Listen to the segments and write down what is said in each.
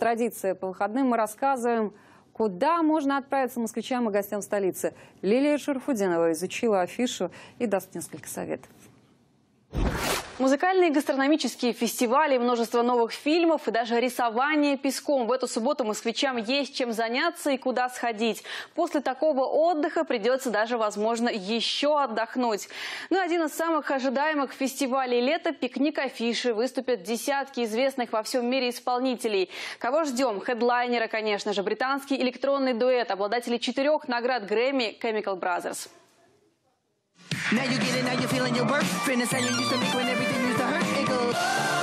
традиции, по выходным мы рассказываем, куда можно отправиться москвичам и гостям столицы. Лилия Шарфудинова изучила афишу и даст несколько советов. Музыкальные гастрономические фестивали, множество новых фильмов и даже рисование песком. В эту субботу москвичам есть чем заняться и куда сходить. После такого отдыха придется даже, возможно, еще отдохнуть. Ну и один из самых ожидаемых фестивалей лета – пикник афиши. Выступят десятки известных во всем мире исполнителей. Кого ждем? Хедлайнера, конечно же, британский электронный дуэт, обладатели четырех наград Грэмми Chemical Brothers. Now you get it, now you're feeling your birth. Fitness how you used to make when everything used to hurt. It goes.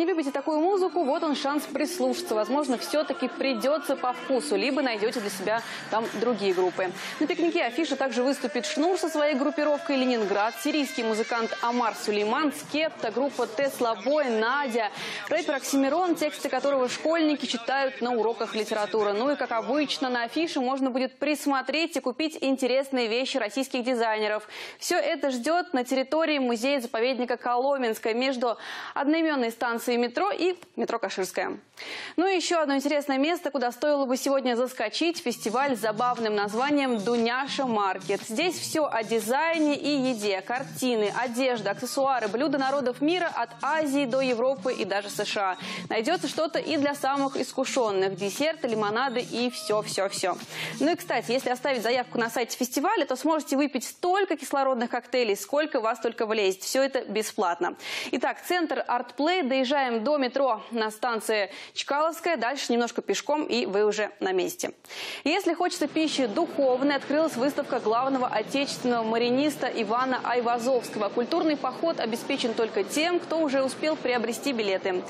Не любите такую музыку, вот он шанс прислушаться. Возможно, все-таки придется по вкусу, либо найдете для себя там другие группы. На пикнике афиши также выступит Шнур со своей группировкой «Ленинград», сирийский музыкант Амар Сулейман, Скепта, группа Тесла Бой, Надя, рэпер Оксимирон, тексты которого школьники читают на уроках литературы. Ну и, как обычно, на афише можно будет присмотреть и купить интересные вещи российских дизайнеров. Все это ждет на территории музея-заповедника Коломенская между одноименной станцией станции метро и метро Каширская. Ну и еще одно интересное место, куда стоило бы сегодня заскочить – фестиваль с забавным названием «Дуняша Маркет». Здесь все о дизайне и еде, картины, одежда, аксессуары, блюда народов мира от Азии до Европы и даже США. Найдется что-то и для самых искушенных – десерты, лимонады и все-все-все. Ну и, кстати, если оставить заявку на сайте фестиваля, то сможете выпить столько кислородных коктейлей, сколько вас только влезет. Все это бесплатно. Итак, центр ArtPlay доезжает доезжаем до метро на станции Чкаловская. Дальше немножко пешком, и вы уже на месте. Если хочется пищи духовной, открылась выставка главного отечественного мариниста Ивана Айвазовского. Культурный поход обеспечен только тем, кто уже успел приобрести билеты.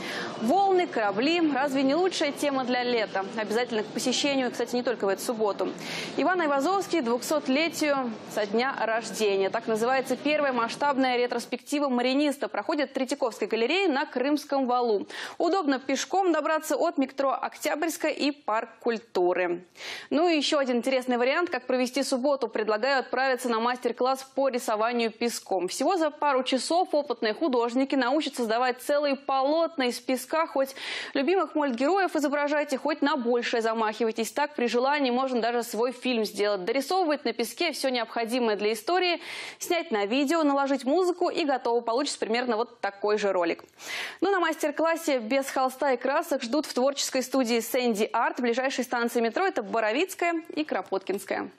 Волны, корабли – разве не лучшая тема для лета? Обязательно к посещению, кстати, не только в эту субботу. Иван Айвазовский 200-летию со дня рождения. Так называется первая масштабная ретроспектива мариниста. Проходит в Третьяковской галерее на Крымском Красном Валу. Удобно пешком добраться от метро Октябрьская и Парк культуры. Ну и еще один интересный вариант, как провести субботу. Предлагаю отправиться на мастер-класс по рисованию песком. Всего за пару часов опытные художники научат создавать целые полотна из песка. Хоть любимых мультгероев изображайте, хоть на большее замахивайтесь. Так при желании можно даже свой фильм сделать. Дорисовывать на песке все необходимое для истории, снять на видео, наложить музыку и готово. Получится примерно вот такой же ролик. Ну, на мастер-классе без холста и красок ждут в творческой студии Сэнди Арт. Ближайшие станции метро – это Боровицкая и Кропоткинская.